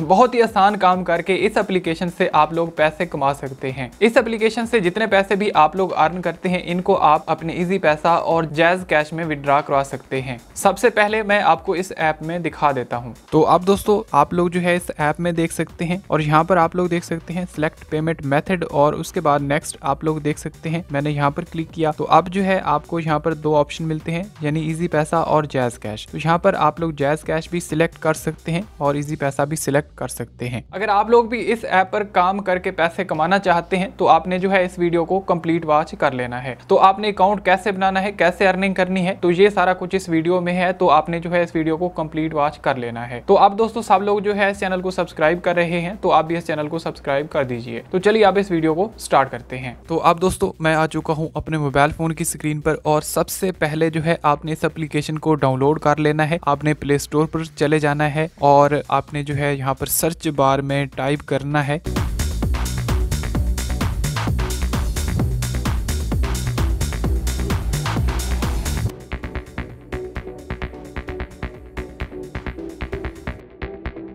बहुत ही आसान काम करके इस एप्लीकेशन से आप लोग पैसे कमा सकते हैं। इस एप्लीकेशन से जितने पैसे भी आप लोग अर्न करते हैं, इनको आप अपने इजी पैसा और जैज कैश में विड्रा करवा सकते हैं। सबसे पहले मैं आपको इस ऐप में दिखा देता हूँ। तो आप दोस्तों, आप लोग जो है इस ऐप में देख सकते हैं और यहाँ पर आप लोग देख सकते हैं सिलेक्ट पेमेंट मेथड और उसके बाद नेक्स्ट आप लोग देख सकते हैं, मैंने यहाँ पर क्लिक किया। तो अब जो है आपको यहाँ पर दो ऑप्शन मिलते हैं, यानी इजी पैसा और जैज कैश तो यहाँ पर आप लोग जैज कैश भी सिलेक्ट कर सकते हैं और इजी पैसा भी सिलेक्ट कर सकते हैं। अगर आप लोग भी इस ऐप पर काम करके पैसे कमाना चाहते हैं तो आपने जो है इस वीडियो को कंप्लीट वॉच कर लेना है। तो आपने अकाउंट कैसे बनाना है, कैसे अर्निंग करनी है तो ये सारा कुछ इस वीडियो में है तो आपने जो है इस वीडियो को कंप्लीट वॉच कर लेना है। तो आप दोस्तों, सब लोग जो है इस चैनल को सब्सक्राइब कर रहे हैं तो आप भी इस चैनल को सब्सक्राइब कर दीजिए। तो चलिए आप इस वीडियो को स्टार्ट करते हैं। तो अब दोस्तों, मैं आ चुका हूँ अपने मोबाइल फ़ोन की स्क्रीन पर, और सबसे पहले जो है आपने इस एप्लीकेशन को डाउनलोड कर लेना है। आपने प्ले स्टोर पर चले जाना है, और आपने जो है यहाँ पर सर्च बार में टाइप करना है।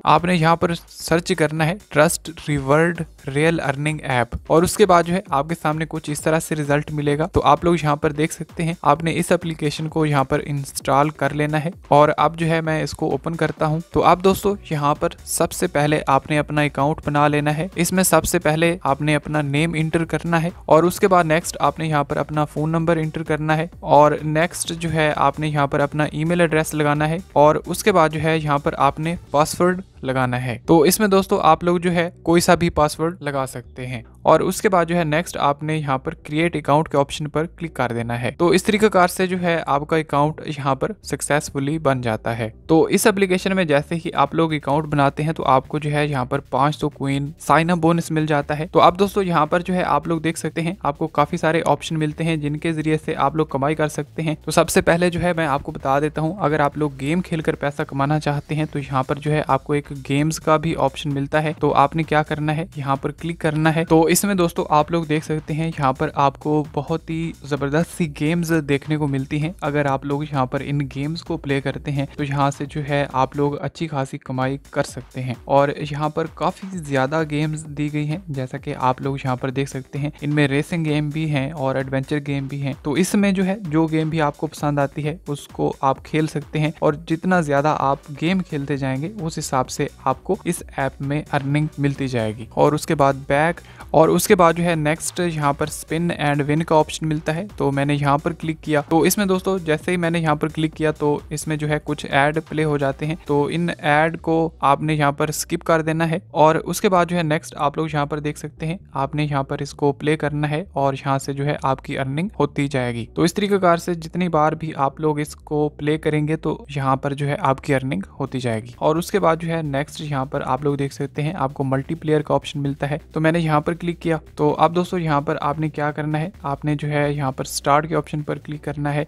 आपने यहाँ पर सर्च करना है trust reward real earning app और उसके बाद जो है आपके सामने कुछ इस तरह से रिज़ल्ट मिलेगा। तो आप लोग यहाँ पर देख सकते हैं, आपने इस एप्लीकेशन को यहाँ पर इंस्टॉल कर लेना है और अब जो है मैं इसको ओपन करता हूँ। तो आप दोस्तों यहाँ पर सबसे पहले आपने अपना अकाउंट बना लेना है। इसमें सबसे पहले आपने अपना नेम इंटर करना है और उसके बाद नेक्स्ट आपने यहाँ पर अपना फ़ोन नंबर इंटर करना है और नेक्स्ट जो है आपने यहाँ पर अपना ईमेल एड्रेस लगाना है और उसके बाद जो है यहाँ पर आपने पासवर्ड लगाना है। तो इसमें दोस्तों आप लोग जो है कोई सा भी पासवर्ड लगा सकते हैं। और उसके बाद जो है नेक्स्ट आपने यहाँ पर क्रिएट अकाउंट के ऑप्शन पर क्लिक कर देना है। तो इस तरीके कार से जो है आपका अकाउंट यहाँ पर सक्सेसफुली बन जाता है। तो इस एप्लीकेशन में जैसे ही आप लोग अकाउंट बनाते हैं तो आपको जो है यहाँ पर पाँच सौ क्वीन साइन अप बोनस मिल जाता है। तो आप दोस्तों यहाँ पर जो है आप लोग देख सकते हैं, आपको काफ़ी सारे ऑप्शन मिलते हैं, जिनके ज़रिए से आप लोग कमाई कर सकते हैं। तो सबसे पहले जो है मैं आपको बता देता हूँ, अगर आप लोग गेम खेल पैसा कमाना चाहते हैं तो यहाँ पर जो है आपको एक गेम्स का भी ऑप्शन मिलता है। तो आपने क्या करना है? यहाँ पर क्लिक करना है। तो इसमें दोस्तों आप लोग देख सकते हैं, यहाँ पर आपको बहुत ही ज़बरदस्त सी गेम्स देखने को मिलती हैं। अगर आप लोग यहाँ पर इन गेम्स को प्ले करते हैं तो यहाँ से जो है आप लोग अच्छी खासी कमाई कर सकते हैं। और यहाँ पर काफ़ी ज़्यादा गेम्स दी गई हैं, जैसा कि आप लोग यहाँ पर देख सकते हैं। इनमें रेसिंग गेम भी हैं और एडवेंचर गेम भी हैं। तो इसमें जो है, जो गेम भी आपको पसंद आती है, उसको आप खेल सकते हैं। और जितना ज़्यादा आप गेम खेलते जाएँगे, उस हिसाब से आपको इस ऐप में अर्निंग मिलती जाएगी। और उसके बाद बैक और उसके बाद जो है नेक्स्ट यहाँ पर स्पिन एंड विन का ऑप्शन मिलता है तो मैंने यहाँ पर क्लिक किया। तो इसमें दोस्तों, जैसे ही मैंने यहाँ पर क्लिक किया तो इसमें जो है कुछ ऐड प्ले हो जाते हैं। तो इन ऐड को आपने यहाँ पर स्किप कर देना है, और उसके बाद जो है नेक्स्ट आप लोग यहाँ पर देख सकते हैं, आपने यहाँ पर इसको प्ले करना है, और यहाँ से जो है आपकी अर्निंग होती जाएगी। तो इस तरीके कार से जितनी बार भी आप लोग इसको प्ले करेंगे तो यहाँ पर जो है आपकी अर्निंग होती जाएगी। और उसके बाद जो है नेक्स्ट यहाँ पर आप लोग देख सकते हैं, आपको मल्टीप्लेयर का ऑप्शन मिलता है। तो मैंने यहाँ पर क्लिक किया। तो अब दोस्तों, यहाँ पर आपने क्या करना है? आपने जो है यहाँ पर स्टार्ट के ऑप्शन पर क्लिक करना है।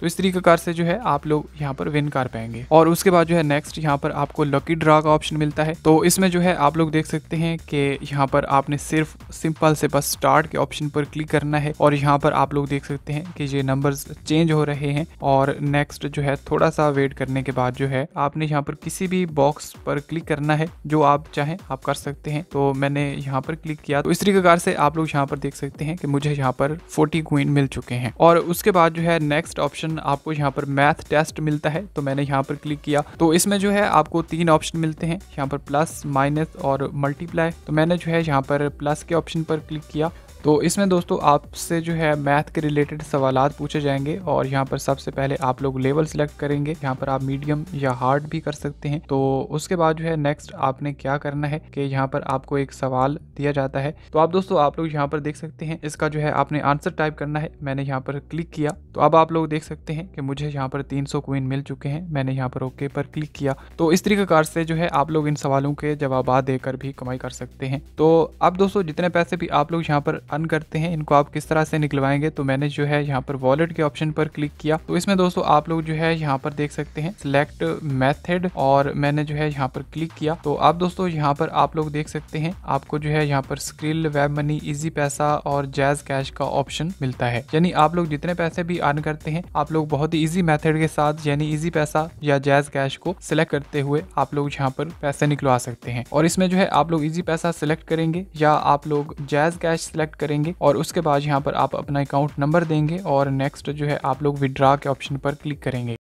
तो इस तरीके कार से जो है आप लोग यहाँ पर विन कर पाएँगे। और उसके बाद जो है नेक्स्ट यहाँ पर आपको लकी ड्रा का ऑप्शन मिलता है। तो इसमें जो है आप लोग देख सकते हैं कि यहाँ पर आपने सिर्फ़ सिंपल से बस स्टार्ट के ऑप्शन पर क्लिक करना है। और यहाँ पर आप लोग देख सकते हैं कि ये नंबर चेंज हो रहे हैं। और नेक्स्ट जो है थोड़ा सा वेट करने के बाद जो है आपने यहाँ पर किसी भी बॉक्स पर क्लिक करना है, जो आप चाहें आप कर सकते हैं। तो मैंने यहाँ पर क्लिक किया। तो इस तरीके कार से आप लोग यहाँ पर देख सकते हैं कि मुझे यहाँ पर फोर्टी क्वीन मिल चुके हैं। और उसके बाद जो है नेक्स्ट ऑप्शन ऑप्शन आपको यहाँ पर मैथ टेस्ट मिलता है तो मैंने यहाँ पर क्लिक किया। तो इसमें जो है आपको तीन ऑप्शन मिलते हैं, यहाँ पर प्लस, माइनस और मल्टीप्लाई। तो मैंने जो है यहाँ पर प्लस के ऑप्शन पर क्लिक किया। तो इसमें दोस्तों आपसे जो है मैथ के रिलेटेड सवाल पूछे जाएँगे और यहाँ पर सबसे पहले आप लोग लेवल सिलेक्ट करेंगे। यहाँ पर आप मीडियम या हार्ड भी कर सकते हैं। तो उसके बाद जो है नेक्स्ट आपने क्या करना है कि यहाँ पर आपको एक सवाल दिया जाता है। तो आप दोस्तों आप लोग यहाँ पर देख सकते हैं। इसका जो है आपने आंसर टाइप करना है। मैंने यहाँ पर क्लिक किया। तो अब आप लोग देख सकते हैं कि मुझे यहाँ पर तीन सौ क्वीन मिल चुके हैं। मैंने यहाँ पर ओके पर क्लिक किया। तो इस तरीके कार से जो है आप लोग इन सवालों के जवाब देकर भी कमाई कर सकते हैं। तो अब दोस्तों जितने पैसे भी आप लोग यहाँ पर अर्न करते हैं, इनको आप किस तरह से निकलवाएँगे तो मैंने जो है यहाँ पर वॉलेट के ऑप्शन पर क्लिक किया। तो इसमें दोस्तों आप लोग जो है यहाँ पर देख सकते हैं सिलेक्ट मेथड और मैंने जो है यहाँ पर क्लिक किया। तो आप दोस्तों यहाँ पर आप लोग देख सकते हैं, आपको जो है यहाँ पर स्क्रिल वेब मनी इजी पैसा और जैज कैश का ऑप्शन मिलता है। यानी आप लोग जितने पैसे भी अर्न करते हैं, आप लोग बहुत ही इजी मेथड के साथ, यानी इजी पैसा या जैज कैश को सिलेक्ट करते हुए आप लोग यहाँ पर पैसे निकलवा सकते हैं। और इसमें जो है आप लोग इजी पैसा सिलेक्ट करेंगे या आप लोग जैज कैश सिलेक्ट करेंगे और उसके बाद यहाँ पर आप अपना अकाउंट नंबर देंगे और नेक्स्ट जो है आप लोग विड्रा के ऑप्शन पर क्लिक करेंगे।